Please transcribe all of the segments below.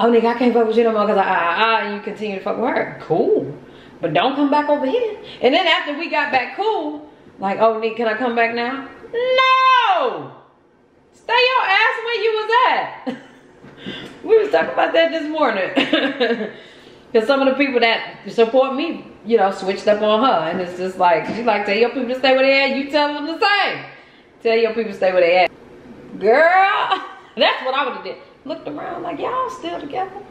oh nigga, I can't fuck with you no more because I, I, I, you continue to fuck with her. Cool. But don't come back over here. And then after we got back cool, like, oh, Nick, can I come back now? No! Stay your ass where you was at. we was talking about that this morning. Because some of the people that support me, you know, switched up on her. And it's just like, she like, tell your people to stay where they at. You tell them the same. Tell your people to stay where they at. Girl, that's what I would have did. Looked around like, y'all still together?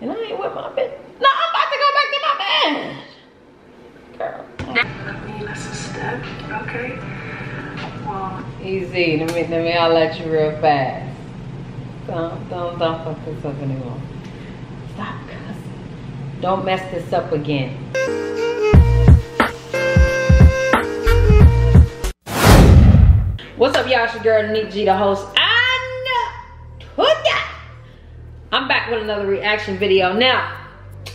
And I ain't with my bitch. No, I'm about to go back to my bed. Girl. That's a step, okay? Ezee, let me, let me, I'll let you real fast. Don't, don't, don't fuck this up anymore. Stop cussing. Don't mess this up again. What's up, y'all? It's your girl, Nick G, the host. And today, I'm with another reaction video. Now,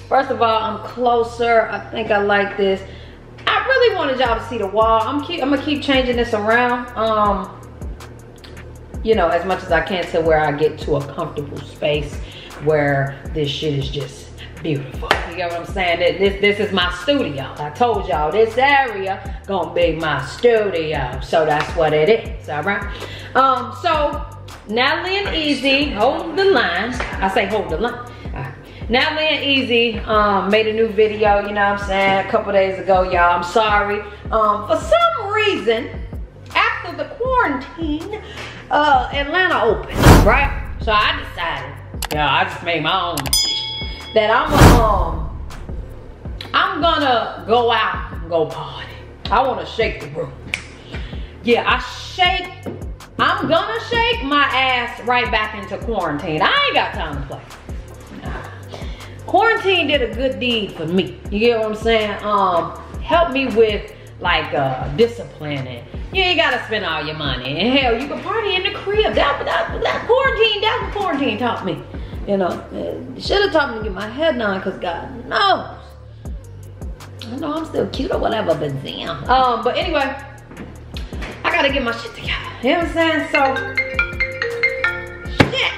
first of all, I'm closer. I think I like this. I really wanted y'all to see the wall. I'm keep, I'm gonna keep changing this around. Um, you know, as much as I can to where I get to a comfortable space where this shit is just beautiful. You get what I'm saying? This this is my studio. I told y'all this area gonna be my studio. So that's what it is. All right. Um. So Natalie and Ezee hold the line. I say hold the line. Natalie and Ezee um, made a new video, you know what I'm saying, a couple days ago, y'all. I'm sorry. Um, for some reason, after the quarantine, uh, Atlanta opened, right? So I decided, yeah, I just made my own decision, that I'm um, I'm gonna go out and go party. I wanna shake the room. Yeah, I shake, I'm gonna shake my ass right back into quarantine. I ain't got time to play quarantine did a good deed for me. You get what I'm saying? Um, help me with like uh, discipline you ain't gotta spend all your money. And hell, you can party in the crib. That, that, that quarantine, that what quarantine taught me. You know, should have taught me to get my head done because God knows. I know I'm still cute or whatever, but damn. Um, but anyway, gotta get my shit together. You know what I'm saying? So, shit.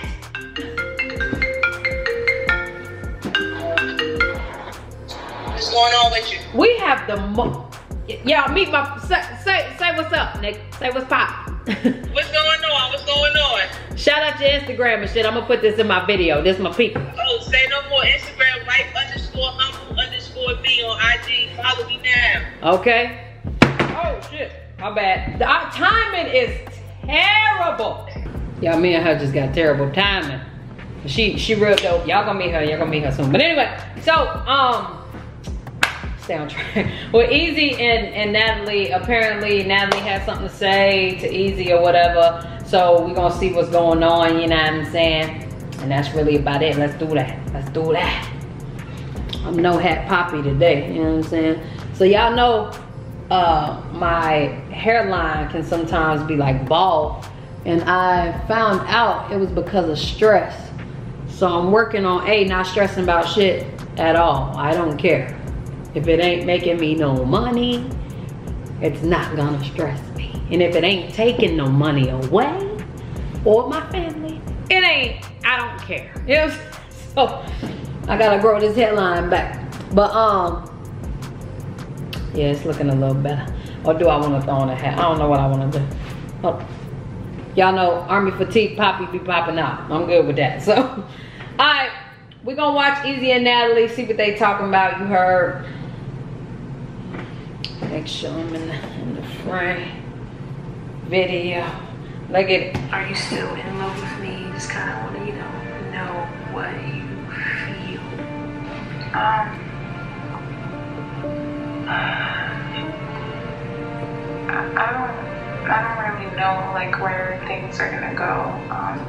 What's going on with you? We have the mo Y'all meet my say, say say what's up, Nick. Say what's pop. What's going on? What's going on? Shout out your Instagram and shit. I'm gonna put this in my video. This is my people. Oh, say no more. Instagram life underscore humble underscore me on IG. Follow me now. Okay. Oh shit. My bad. The, our timing is terrible. Y'all, me and her just got terrible timing. She she real dope. Y'all gonna meet her. Y'all gonna meet her soon. But anyway, so um stay on track. Well, Ezee and, and Natalie, apparently Natalie has something to say to Ezee or whatever. So we're gonna see what's going on, you know what I'm saying? And that's really about it. Let's do that. Let's do that. I'm no hat poppy today, you know what I'm saying? So y'all know uh, my hairline can sometimes be like bald. And I found out it was because of stress. So I'm working on A, not stressing about shit at all. I don't care. If it ain't making me no money, it's not gonna stress me. And if it ain't taking no money away or my family, it ain't, I don't care. You know So I gotta grow this headline back. But um, yeah, it's looking a little better. Or do I wanna throw on a hat? I don't know what I wanna do. Oh. Y'all know Army Fatigue Poppy be popping out. I'm good with that. So, all right, we're gonna watch Ezee and Natalie, see what they talking about. You heard Make sure I'm in the, in the frame video. Look at it. Are you still in love with me? Just kind of want to, you know, know what you feel. Um, I, don't, I don't really know like where things are gonna go. Um,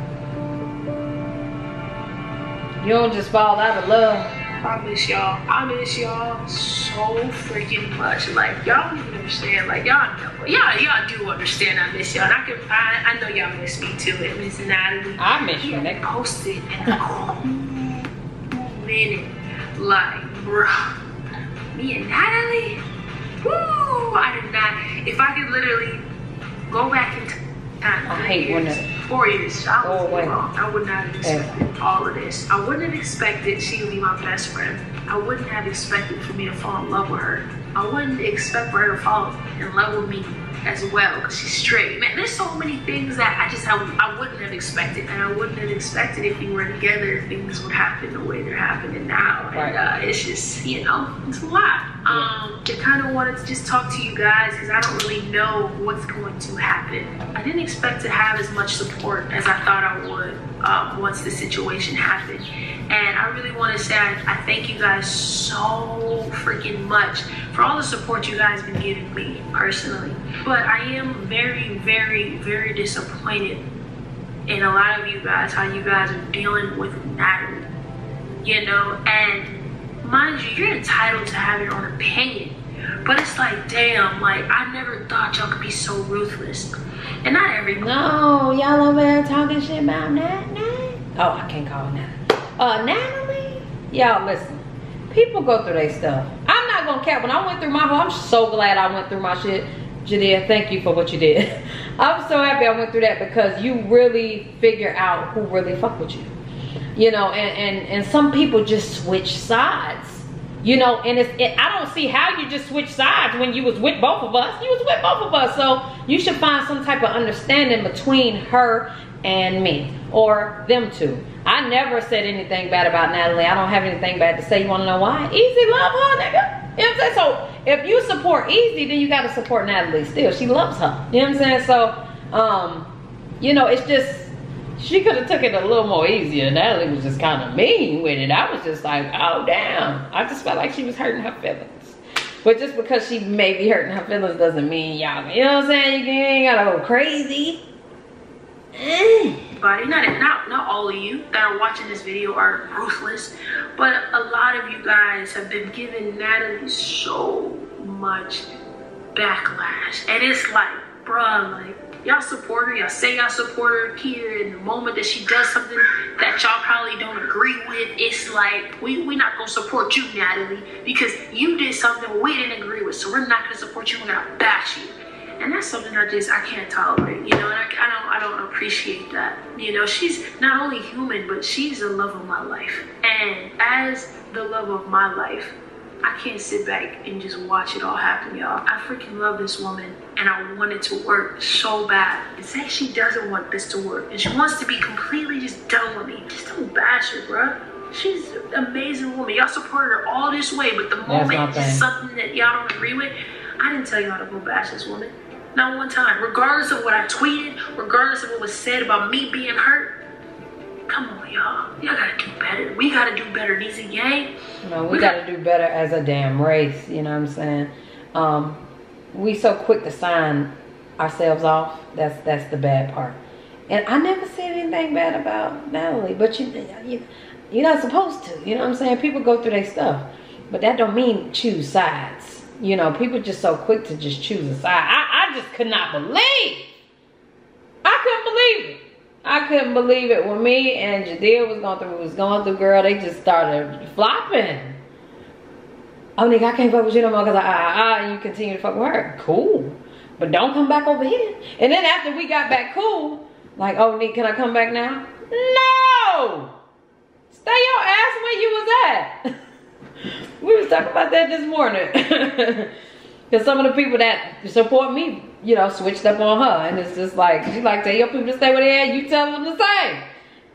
you don't just fall out of love. I miss y'all. I miss y'all so freaking much. Like y'all don't even understand. Like y'all know. Y'all y'all do understand I miss y'all. And I can I, I know y'all miss me too. And Miss Natalie. I miss you, nigga. Posted in a minute. Like, bro. Me and Natalie. Woo! I did not. If I could literally go back in time. Uh, I hate when it four years. I was Oh, wrong. I would not have expected all of this. I wouldn't have expected she would be my best friend. I wouldn't have expected for me to fall in love with her. I wouldn't expect for her to fall in love with me as well because she's straight. Man, there's so many things that I just have, I wouldn't have expected, and I wouldn't have expected if we were together, things would happen the way they're happening now. Right. And uh, it's just, you know, it's a lot. Um, I kind of wanted to just talk to you guys because I don't really know what's going to happen. I didn't expect to have as much support as I thought I would um, once the situation happened. And I really want to say I, I thank you guys so freaking much for all the support you guys been giving me personally. But I am very, very, very disappointed in a lot of you guys, how you guys are dealing with Natalie. You know, and mind you, you're entitled to have your own opinion. But it's like, damn, like I never thought y'all could be so ruthless. And not everyone. No, y'all over there talking shit about Nat Nat. Oh, I can't call Natalie. Uh, Natalie. Y'all listen. People go through their stuff. I'm not gonna cap. When I went through my whole, I'm so glad I went through my shit. Jadea, thank you for what you did. I'm so happy I went through that because you really figure out who really fuck with you. You know, and and and some people just switch sides. You know, and it's it, I don't see how you just switch sides when you was with both of us. You was with both of us, so you should find some type of understanding between her and me or them two. I never said anything bad about Natalie. I don't have anything bad to say. You want to know why? Ezee love her, nigga. You know what I'm saying? So if you support Ezee, then you got to support Natalie still. She loves her. You know what I'm saying? So, um, you know, it's just she could have took it a little more easier. Natalie was just kind of mean with it. I was just like, oh damn. I just felt like she was hurting her feelings. But just because she may be hurting her feelings doesn't mean y'all, you know what I'm saying? You ain't gotta go crazy. Everybody, not not not all of you that are watching this video are ruthless, but a lot of you guys have been giving Natalie so much backlash, and it's like, bruh, like y'all support her, y'all say y'all support her here in the moment that she does something that y'all probably don't agree with, it's like we we not gonna support you, Natalie, because you did something we didn't agree with, so we're not gonna support you. We're gonna bash you and that's something I just I can't tolerate, you know. And I, I don't I don't appreciate that. You know, she's not only human, but she's the love of my life. And as the love of my life, I can't sit back and just watch it all happen, y'all. I freaking love this woman, and I want it to work so bad. And say she doesn't want this to work, and she wants to be completely just done with me. Just don't bash her, bruh. She's an amazing woman. Y'all supported her all this way, but the moment it's something that y'all don't agree with, I didn't tell y'all to go bash this woman. Not one time. Regardless of what I tweeted, regardless of what was said about me being hurt. Come on, y'all. Y'all gotta do better. We gotta do better. These a gang. You know, we, We gotta do better as a damn race, you know what I'm saying? Um, we so quick to sign ourselves off. That's that's the bad part. And I never said anything bad about Natalie, but you, you you're not supposed to. You know what I'm saying? People go through their stuff, but that don't mean choose sides. You know, people just so quick to just choose a side. I, I just could not believe. I couldn't believe it. I couldn't believe it when me and Jadea was going through was going through, girl. They just started flopping. Oh, nigga, I can't fuck with you no more because I, I, I, and you continue to fuck with her. Cool. But don't come back over here. And then after we got back cool, like, oh, Nick, can I come back now? No! Stay your ass where you was at. we was talking about that this morning. Because some of the people that support me, you know, switched up on her. And it's just like, she like, tell your people to stay where they at. You tell them the same.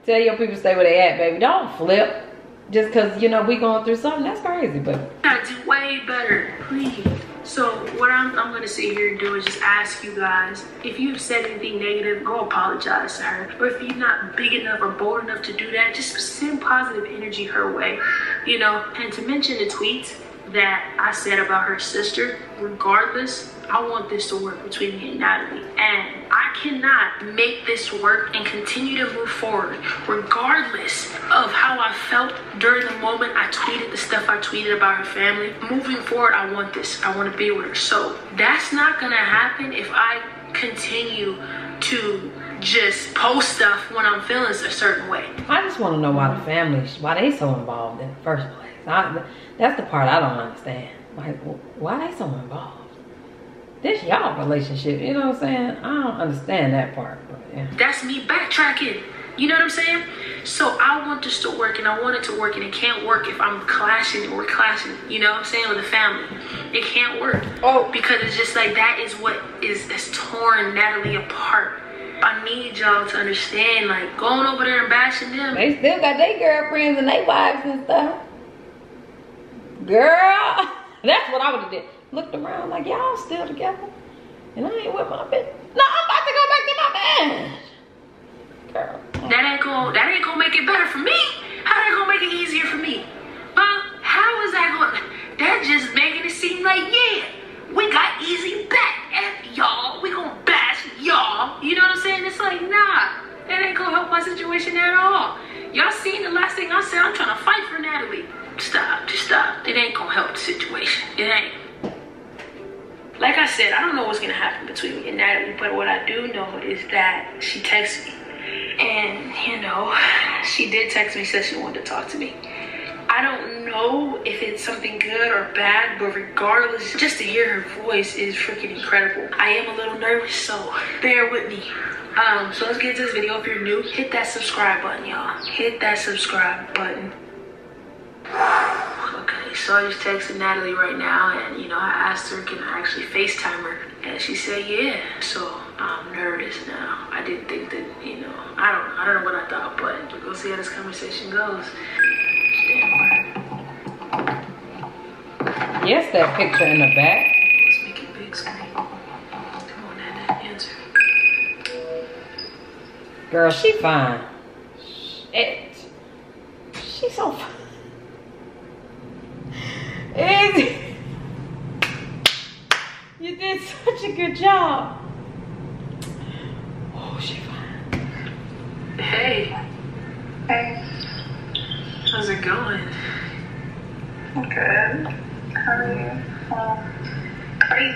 Tell your people to stay where they at, baby. Don't flip. Just because, you know, we going through something. That's crazy. But gotta do way better, please. So what I'm, I'm gonna sit here and do is just ask you guys if you've said anything negative, go apologize to her. Or if you're not big enough or bold enough to do that, just send positive energy her way. You know, and to mention the tweets that I said about her sister, regardless, I want this to work between me and Natalie. And I cannot make this work and continue to move forward, regardless of how I felt during the moment I tweeted the stuff I tweeted about her family. Moving forward, I want this. I want to be with her. So that's not gonna happen if I continue to just post stuff when I'm feeling a certain way. I just want to know why the family, why they so involved in the first place. I, that's the part I don't understand. Like, wh- why they so involved? This y'all relationship, you know what I'm saying? I don't understand that part, but Yeah. That's me backtracking. You know what I'm saying? So I want this to work and I want it to work and it can't work if I'm clashing or clashing, you know what I'm saying, with the family. It can't work. Oh. Because it's just like that is what is that's torn Natalie apart. I need y'all to understand, like going over there and bashing them. They still got their girlfriends and their wives and stuff. Girl, that's what I would have did. Looked around like y'all still together, and I ain't with my bitch. No, I'm about to go back to my man. Girl, That ain't gonna that ain't gonna make it better for me. How that gonna make it easier for me? Huh? How is that going that just making it seem like yeah, we got easy back at y'all. We gonna bash y'all. You know what I'm saying? It's like nah, that ain't gonna help my situation at all. Y'all seen the last thing I said, I'm trying to fight for Natalie. Stop, just stop. It ain't gonna help the situation. It ain't. Like I said, I don't know what's gonna happen between me and Natalie, but what I do know is that she texted me. And, you know, she did text me, said she wanted to talk to me. I don't know if it's something good or bad, but regardless, just to hear her voice is freaking incredible. I am a little nervous, so bear with me. Um, so let's get into this video. If you're new, hit that subscribe button, y'all. Hit that subscribe button. So I just texted Natalie right now, and you know, I asked her, can I actually FaceTime her? And she said, yeah. So I'm nervous now. I didn't think that, you know, I don't, I don't know what I thought, but we'll go see how this conversation goes. Yes, that picture in the back. let's make it big screen. Come on, Nana, answer. Girl, she fine. It, she's so fine. It, you did such a good job. Oh, she fine. Hey, Hey, how's it going? good. How are you? Well,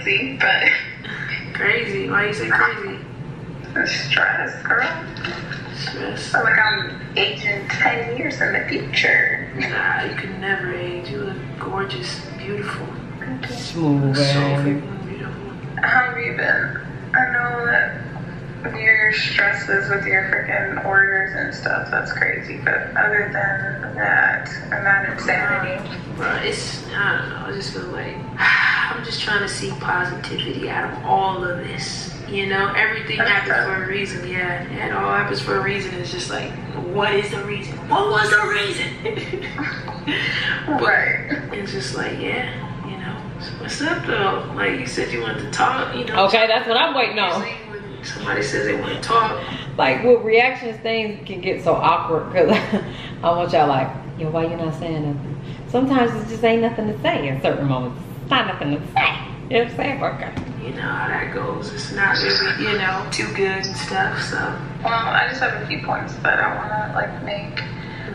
crazy, but Crazy. Why you say crazy? stressed, girl. Stress. feel like I'm aging 10 years in the future. Nah, you could never age. You look gorgeous, beautiful. Smooth, So freaking beautiful. How have you been? I know that your stresses with your freaking orders and stuff, that's crazy. But other than that, and that insanity, Bro, it's I don't know. I just feel like I'm just trying to see positivity out of all of this. You know, everything happens for a reason. Yeah, it all happens for a reason. It's just like, what is the reason? What was the reason? but right? it's just like, yeah, you know, so what's up though? Like you said, you wanted to talk. You know, Okay, that's what I'm waiting on. somebody says they want to talk. Like with reactions, things can get so awkward because I want y'all like, yo, why you not saying nothing? Sometimes it just ain't nothing to say in certain moments. Not nothing to say. You know what I'm saying? Okay. You know how that goes. It's not really, you know, too good and stuff. So. Well, I just have a few points that I want to like make.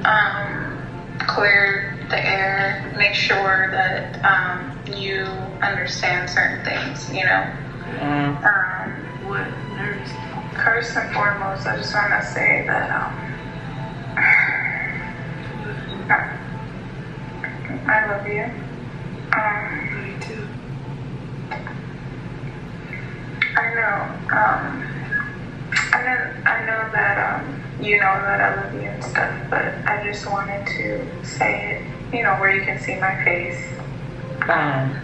Um, clear the air. Make sure that um, you understand certain things. You know. Uh, Um, What? Nervous? first and foremost, I just want to say that um, I love you. Um, Me too. I know. Um, I know. I know that um, you know that I love you and stuff, but I just wanted to say it. You know, where you can see my face. fine.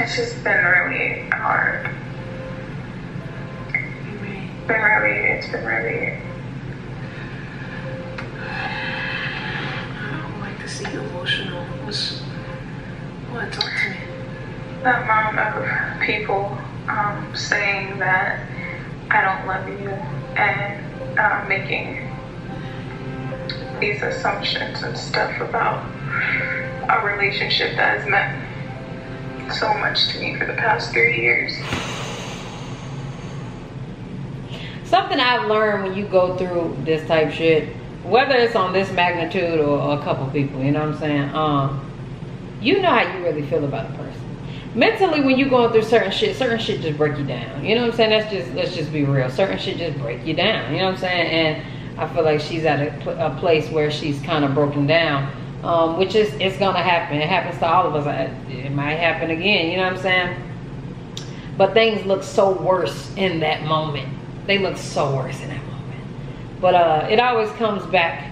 It's just been really hard. You mean? Been really. It's been really. I don't like to see you emotional. What's. What? Talk to me. the amount of people um, saying that I don't love you and uh, making these assumptions and stuff about a relationship that has meant so much to me for the past three years. Something I've learned when you go through this type shit, whether it's on this magnitude or a couple people, you know what I'm saying? Um, you know how you really feel about a person. Mentally, when you're going through certain shit, certain shit just break you down. You know what I'm saying? That's just let's just be real. Certain shit just break you down. You know what I'm saying? And I feel like she's at a, a place where she's kind of broken down, um, which is it's gonna happen. It happens to all of us. It might happen again. You know what I'm saying? but things look so worse in that moment. They look so worse in that moment. But uh, it always comes back,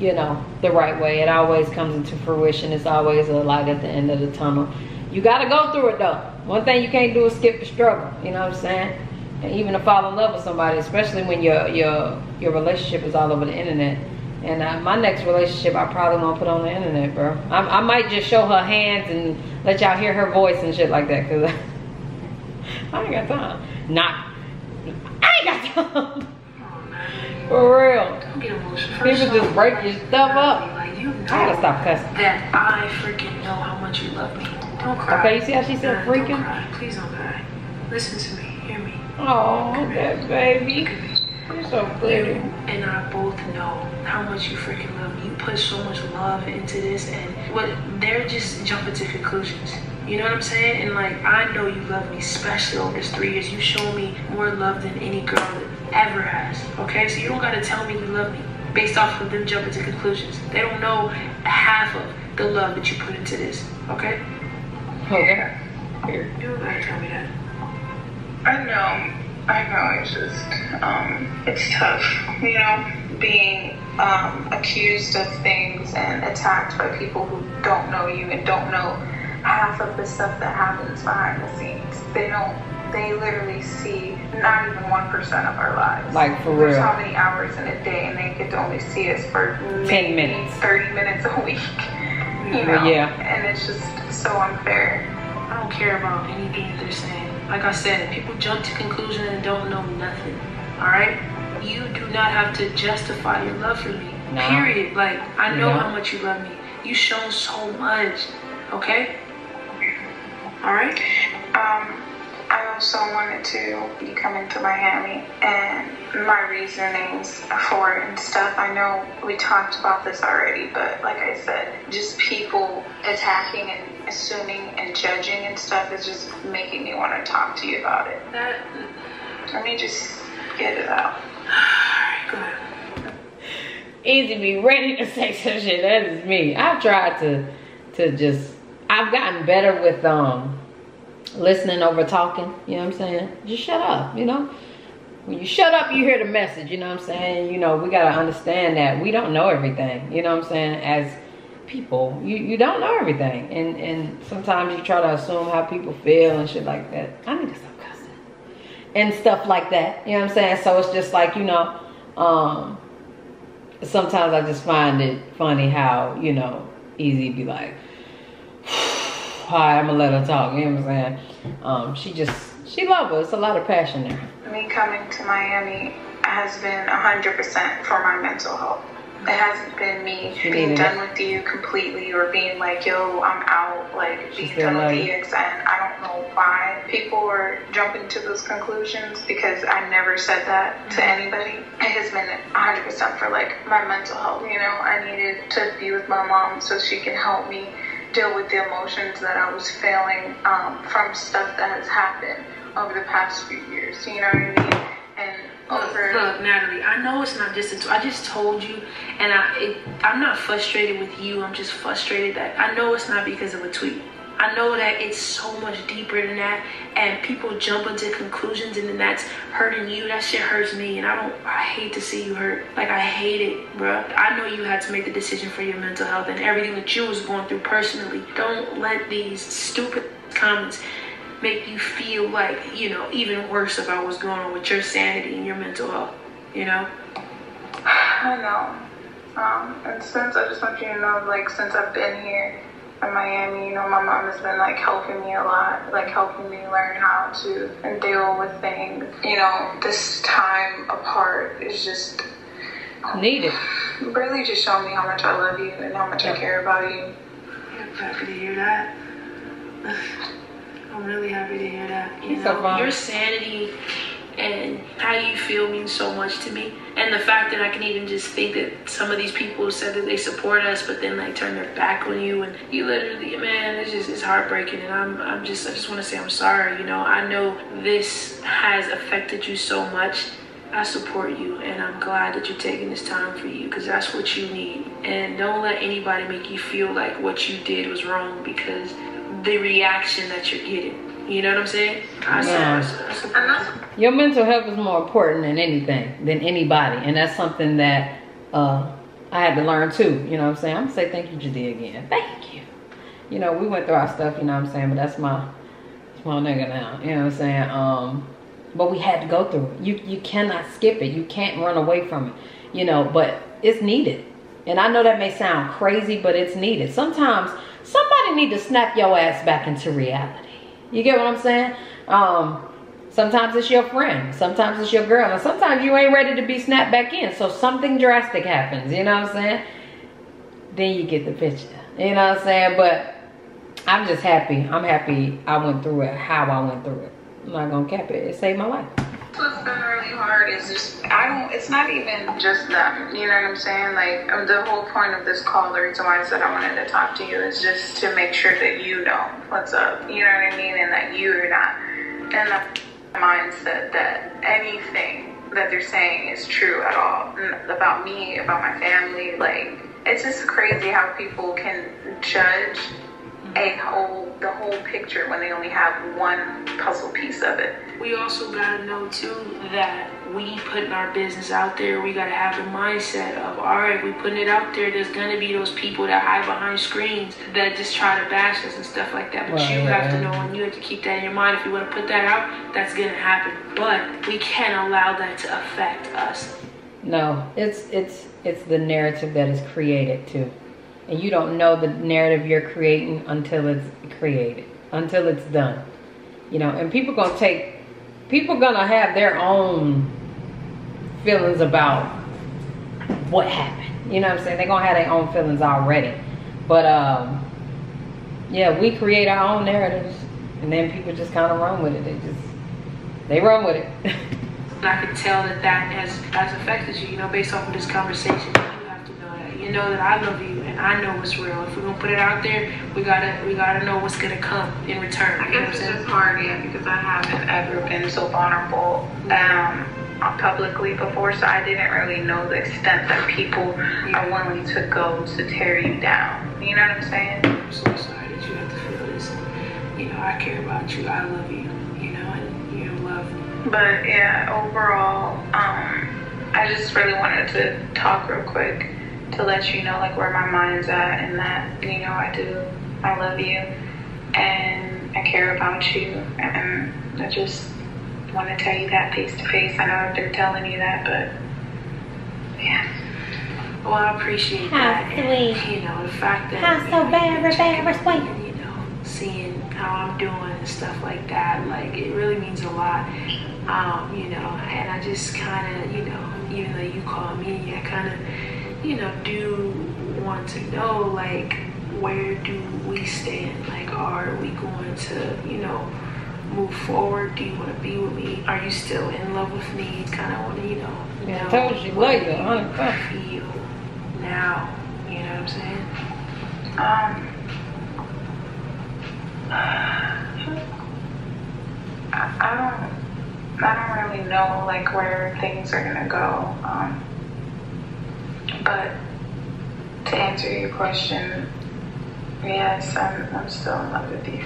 you know, the right way. It always comes into fruition. It's always a light at the end of the tunnel. You got to go through it though. One thing you can't do is skip the struggle. You know what I'm saying? And even to fall in love with somebody, especially when your your your relationship is all over the internet. And uh, my next relationship, I probably won't put on the internet, bro. I, I might just show her hands and let y'all hear her voice and shit like that, cause I ain't got time. Not, I ain't got time. For real. Don't get emotional. People just break your stuff up. I gotta stop cussing. that I freaking know how much you love me. Don't cry. Okay, you see how she said Nah, freaking? Don't cry. Please don't cry. Listen to me. Hear me. Oh, that baby. You're so pretty. And I both know how much you freaking love me. You put so much love into this, and what they're just jumping to conclusions. You know what I'm saying? And like, I know you love me, especially over this three years. You show me more love than any girl that ever has. Okay, so you don't gotta tell me you love me based off of them jumping to conclusions. They don't know half of the love that you put into this. Okay? Okay. Here. You don't gotta tell me that. I know. I know. It's just, um, it's tough, you know, being um, accused of things and attacked by people who don't know you and don't know half of the stuff that happens behind the scenes. They don't. They literally see not even one percent of our lives. Like, for There's real. how many hours in a day, and they get to only see us for maybe minutes. thirty minutes a week. You know, yeah. and it's just so unfair. I don't care about anything that they're saying. Like I said, people jump to conclusions and don't know nothing. All right? You do not have to justify your love for me. No. Period. Like I know No. how much you love me. You've shown so much. Okay? All right? Um, I also wanted to be coming to Miami and my reasonings for it and stuff. I know we talked about this already, but like I said, just people attacking and assuming and judging and stuff is just making me want to talk to you about it. That Let me just get it out. right. Ezee be ready to say some shit. That is me. I've tried to to just I've gotten better with um listening over talking, you know what I'm saying? Just shut up, you know? When you shut up, you hear the message, you know what I'm saying? You know, we gotta understand that we don't know everything, you know what I'm saying? As people, you, you don't know everything. And and sometimes you try to assume how people feel and shit like that. I need to stop cussing. And stuff like that. You know what I'm saying? So it's just like, you know, um sometimes I just find it funny how, you know, Ezee be like, hi, I'm gonna let her talk, you know what I'm saying? Um, she just, she love us, a lot of passion there. Me coming to Miami has been 100% for my mental health. It hasn't been me She being done it. with you completely or being like, yo, I'm out, like being done with you. And I don't know why people are jumping to those conclusions because I never said that to anybody. It has been 100% for like my mental health. You know, I needed to be with my mom so she can help me deal with the emotions that I was feeling um, from stuff that has happened over the past few years. You know what I mean? And Look, over. look, Natalie, I know it's not just I just told you, and I, it, I'm not frustrated with you. I'm just frustrated that I know it's not because of a tweet. I know that it's so much deeper than that, and people jump into conclusions, and then that's hurting you. That shit hurts me, and I don't. I hate to see you hurt. Like I hate it, bruh. I know you had to make the decision for your mental health and everything that you was going through personally. Don't let these stupid comments make you feel like you know even worse about what's going on with your sanity and your mental health. You know. I know. Um, and since I just want you to know, like, since I've been here in Miami, you know, my mom has been like helping me a lot, like helping me learn how to deal with things. You know, this time apart is just Needed. really just showing me how much I love you and how much I care about you. I'm happy to hear that. I'm really happy to hear that. You You're so know, your sanity and how you feel means so much to me. And the fact that I can even just think that some of these people said that they support us, but then like turn their back on you, and you literally, man, it's just it's heartbreaking. And I'm I'm just I just want to say I'm sorry. You know, I know this has affected you so much. I support you, and I'm glad that you're taking this time for you because that's what you need. And don't let anybody make you feel like what you did was wrong because the reaction that you're getting. You know what I'm saying? I Yeah. I said- I said- Your mental health is more important than anything, than anybody. And that's something that uh, I had to learn too. You know what I'm saying? I'm gonna say thank you, Jadea, again. Thank you. You know, we went through our stuff, you know what I'm saying? But that's my that's my nigga now. You know what I'm saying? Um, but we had to go through it. You you cannot skip it. You can't run away from it. You know, but it's needed. And I know that may sound crazy, but it's needed. Sometimes somebody need to snap your ass back into reality. You get what I'm saying? Um, sometimes it's your friend, sometimes it's your girl, and sometimes you ain't ready to be snapped back in. So something drastic happens, you know what I'm saying? Then you get the picture. You know what I'm saying? But I'm just happy. I'm happy I went through it, how I went through it. I'm not gonna cap it. It saved my life. What's been really hard is just I don't. It's not even just them. You know what I'm saying? Like um, the whole point of this call, the reason why I said I wanted to talk to you is just to make sure that you know what's up. You know what I mean, and that you're not in the mindset that anything that they're saying is true at all about me, about my family. Like it's just crazy how people can judge a whole the whole picture when they only have one puzzle piece of it. we also gotta know too that we putting our business out there. We gotta have the mindset of all right, we putting it out there. There's gonna be those people that hide behind screens that just try to bash us and stuff like that. But you Right, have to know and you have to keep that in your mind. If you want to put that out, that's gonna happen. But we can't allow that to affect us. No, it's it's it's the narrative that is created too. And you don't know the narrative you're creating until it's created, until it's done. You know, and people gonna take people gonna have their own feelings about what happened. You know what I'm saying? They're gonna have their own feelings already. But um yeah, we create our own narratives and then people just kinda run with it. They just they run with it. I can tell that that has, has affected you, you know, based off of this conversation. You have to know that. You know that I love you I know what's real. If we're gonna put it out there, we gotta we gotta know what's gonna come in return. I You know what I'm guess it's just hard, yeah, because I haven't ever been so vulnerable um, publicly before, so I didn't really know the extent that people are willing to go to tear you down. You know what I'm saying? I'm so sorry that you have to feel this. You know, I care about you. I love you. You know, and you're loved. But yeah, overall, um, I just really wanted to talk real quick to let you know like where my mind's at and that you know I do, I love you, and I care about you, and I just want to tell you that face to face. I know they're telling you that, but yeah. Well, I appreciate How that. and, sweet. you know, the fact that How you so know, very, you're checking very sweet. and, You know, seeing how I'm doing and stuff like that. Like it really means a lot. Um, you know, and I just kind of, you know, even though you call me, I kind of, you know, do want to know like where do we stand? Like, are we going to, you know, move forward? Do you want to be with me? Are you still in love with me? Kind of want to, you know, Yeah, I know told you, what love you, you 100%. feel now. You know what I'm saying? Um, I, I don't, I don't really know like where things are gonna go. Um, but to answer your question, yes, I'm, I'm still in love with you.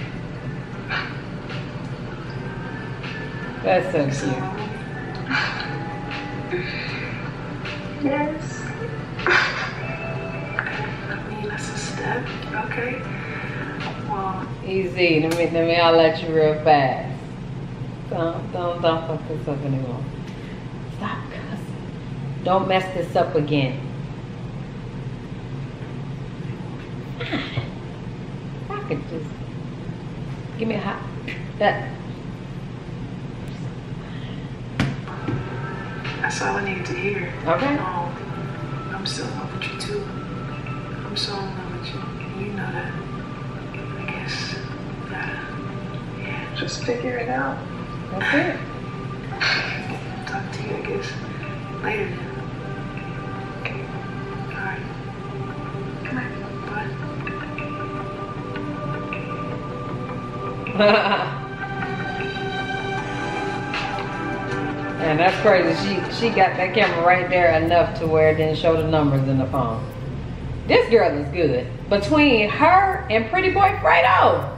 That's so So, cute. Yes. I mean, that's a step. Okay. Well, Ezee. Let me let me I'll let you real fast. Don't don't don't fuck this up anymore. Stop cussing. Don't mess this up again. I could just give me a hot that that's all I needed to hear. okay. Um, I'm still in love with you too. I'm so in love with you. And you know that. I guess. Gotta. Yeah. Just figure it out. That's it. Talk to you, I guess, later and that's crazy. She she got that camera right there enough to where it didn't show the numbers in the phone. This girl is good. Between her and Pretty Boy Fredo,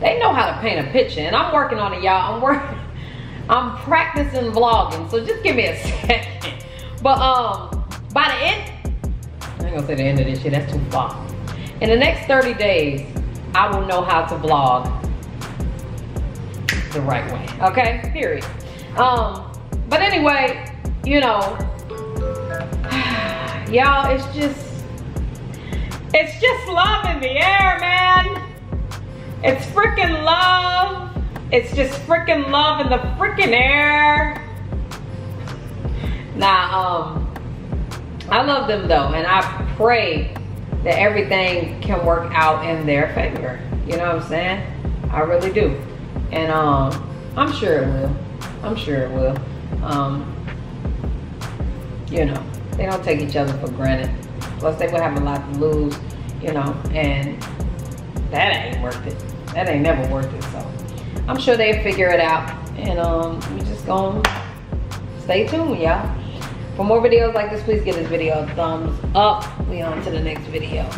they know how to paint a picture. And I'm working on it, y'all. I'm working, I'm practicing vlogging. So just give me a second. But um, by the end, I ain't gonna say the end of this shit, that's too far. In the next 30 days, I will know how to vlog the right way, okay? Period. Um, but anyway, you know, y'all, it's just, it's just love in the air, man. It's freaking love. It's just freaking love in the freaking air. Now, um, I love them though, and I pray that everything can work out in their favor. You know what I'm saying? I really do. And um, I'm sure it will. I'm sure it will. Um, you know, they don't take each other for granted. Plus, they will have a lot to lose, you know, and that ain't worth it. That ain't never worth it. So I'm sure they'll figure it out. And um, we just gonna stay tuned, y'all. For more videos like this, please give this video a thumbs up. We on to the next video.